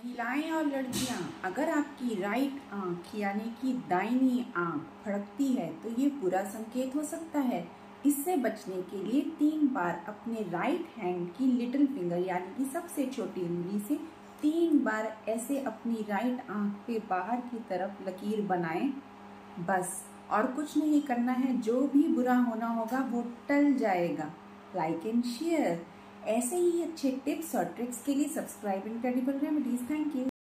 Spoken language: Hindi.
महिलाएँ और लड़कियाँ, अगर आपकी राइट आँख यानी कि दाहिनी आँख फड़कती है तो ये बुरा संकेत हो सकता है। इससे बचने के लिए तीन बार अपने राइट हैंड की लिटिल फिंगर यानी कि सबसे छोटी उंगली से तीन बार ऐसे अपनी राइट आँख पे बाहर की तरफ़ लकीर बनाएँ। बस, और कुछ नहीं करना है, जो भी बुरा होना होगा वो टल जाएगा। लाइक एंड शेयर ऐसे ही अच्छे टिप्स और ट्रिक्स के लिए subscribe incredible remedies thank you